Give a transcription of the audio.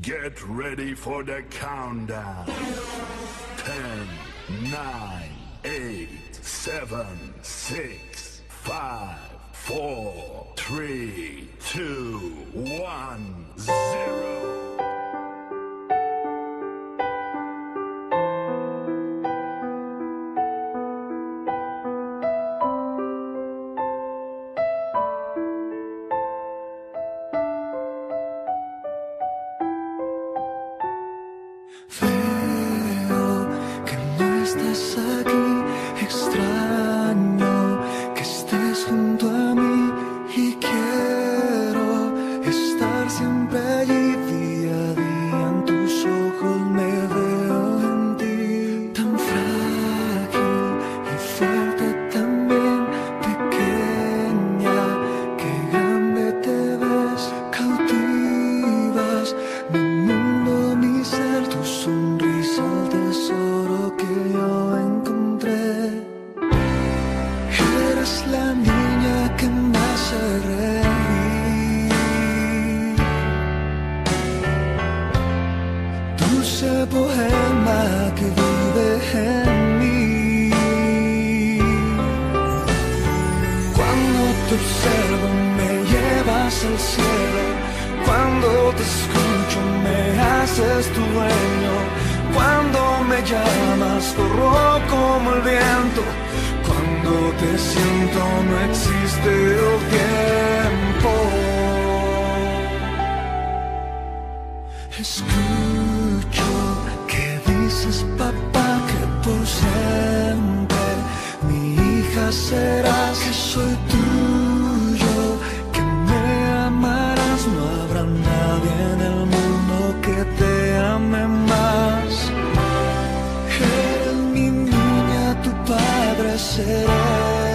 Get ready for the countdown. 10, 9, 8, 7, 6, 5, 4, 3, 2, 1, 0. Observo me llevas al cielo, cuando te escucho me haces tu dueño, cuando me llamas corro como el viento, cuando te siento no existe el tiempo. Escucho que dices papá que por siempre mi hija serás y soy tuyo, será.